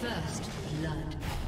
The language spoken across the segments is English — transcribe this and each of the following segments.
First blood.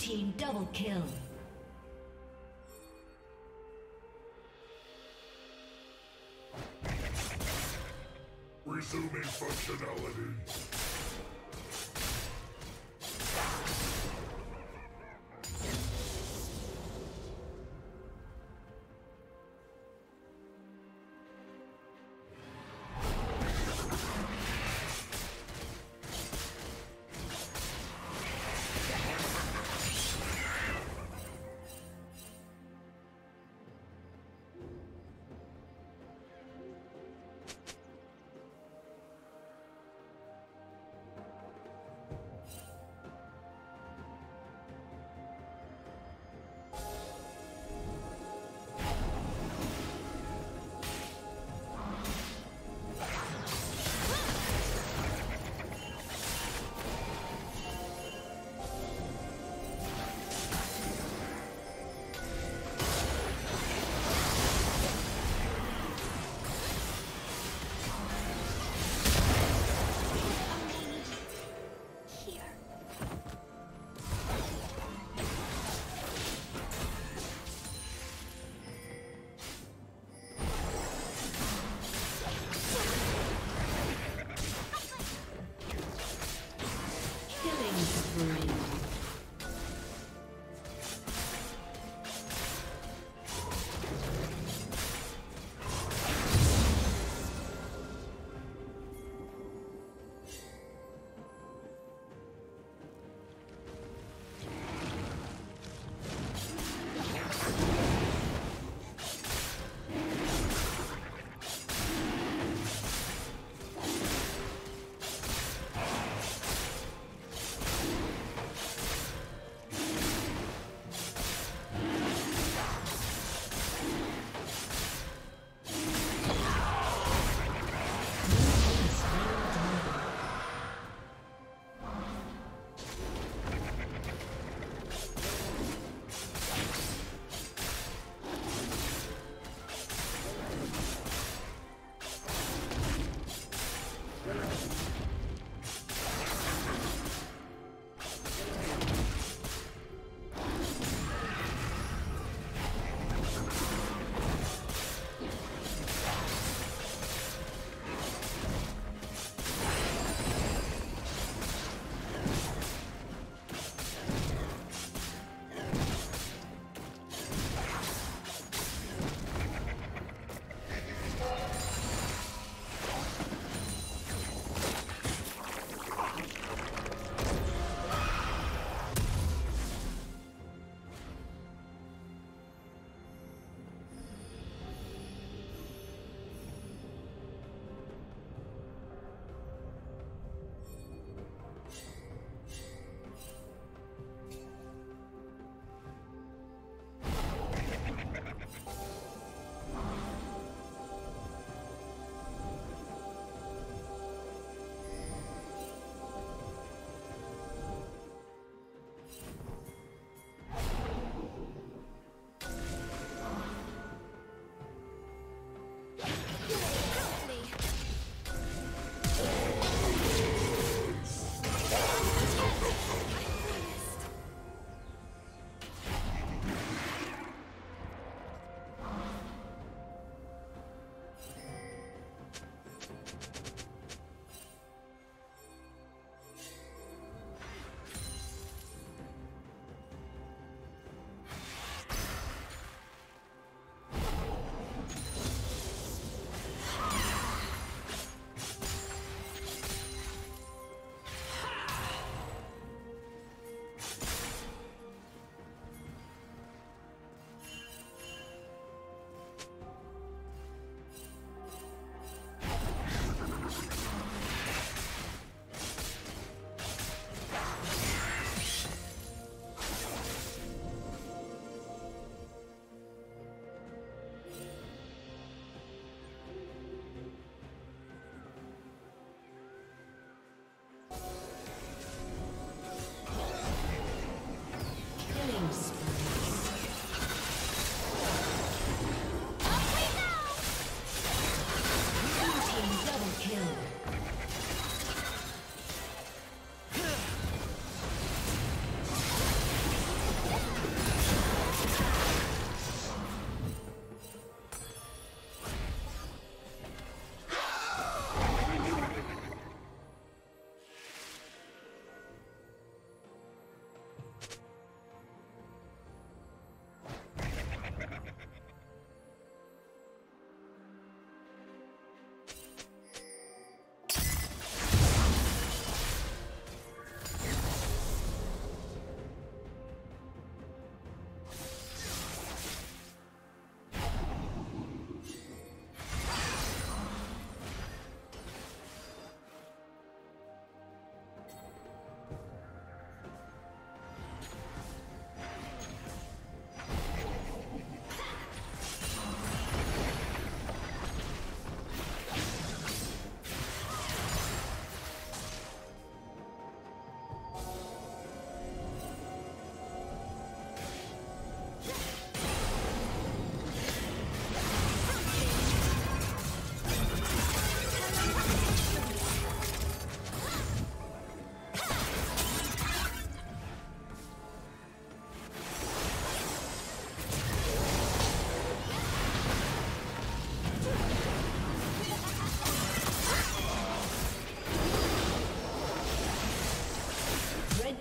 Team double kill. Resuming functionality.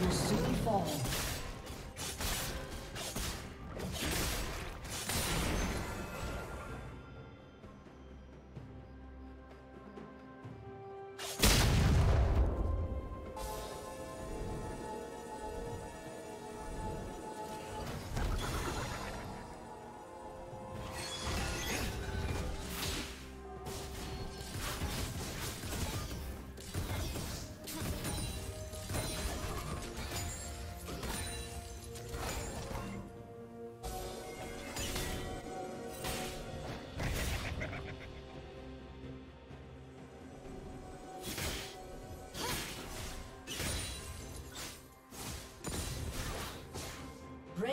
Will soon fall.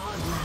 Godlike.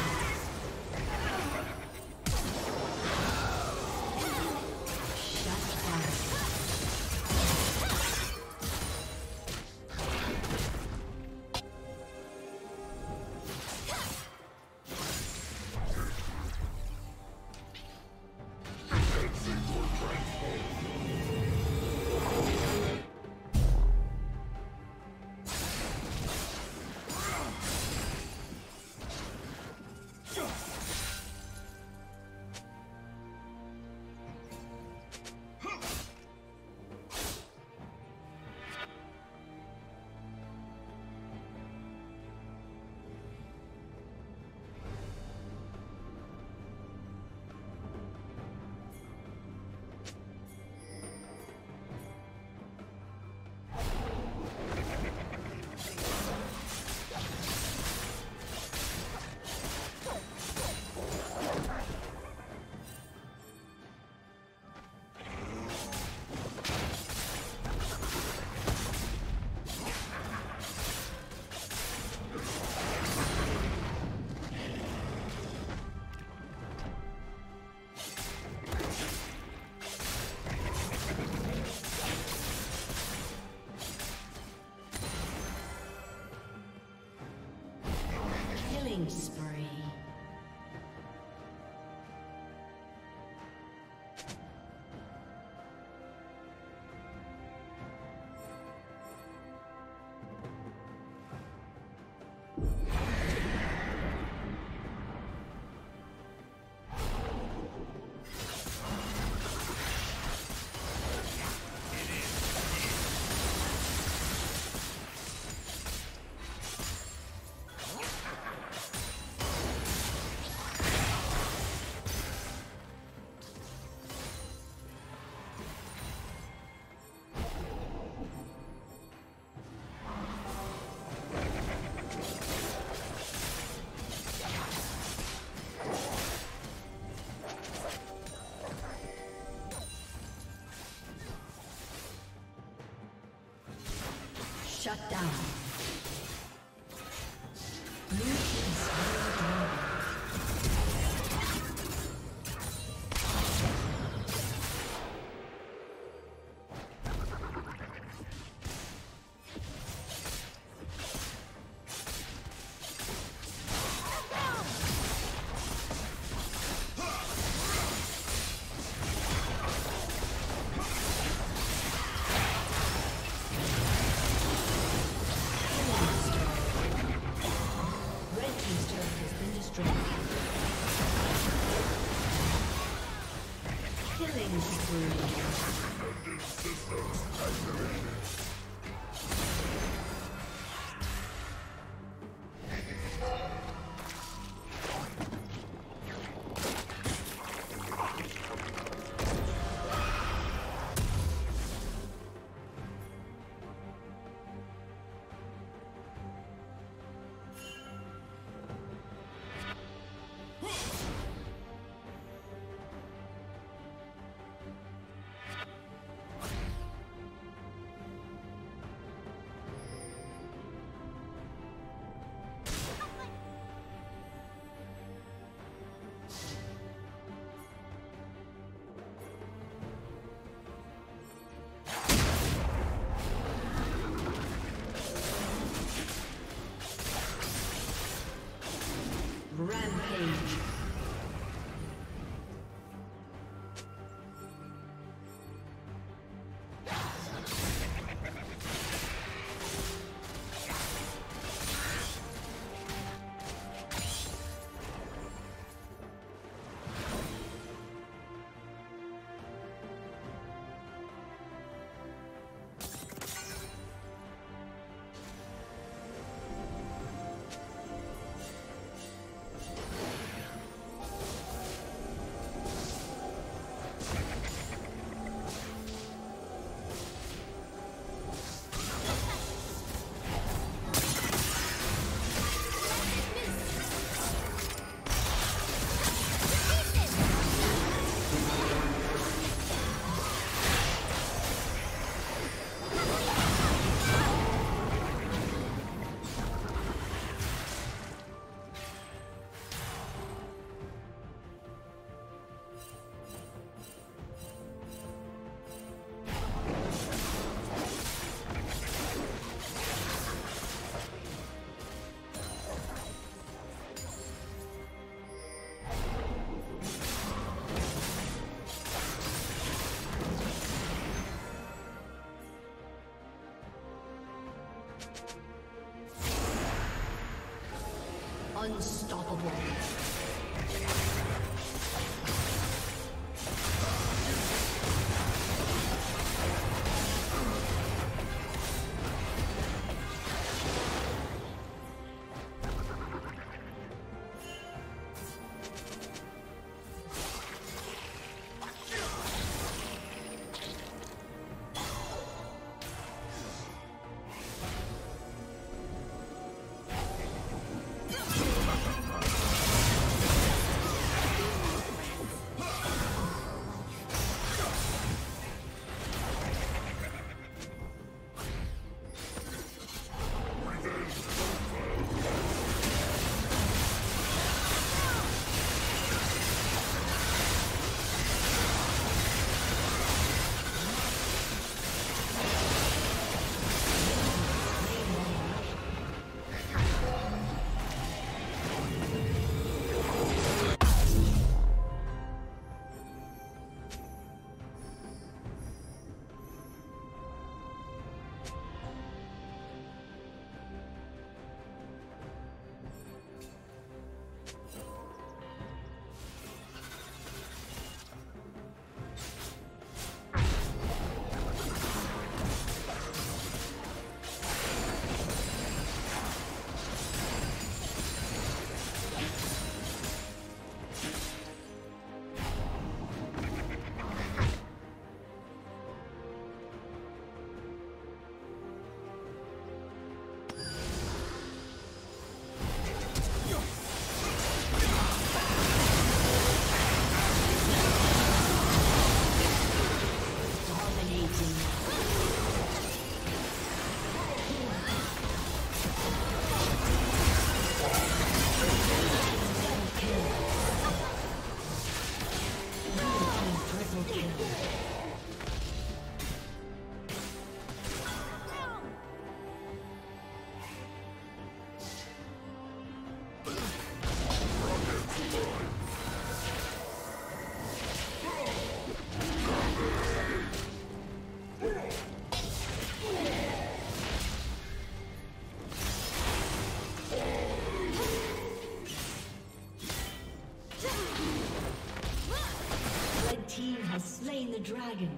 Shut down. Unstoppable. The dragon.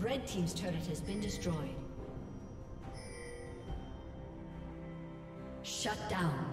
Red Team's turret has been destroyed. Shut down.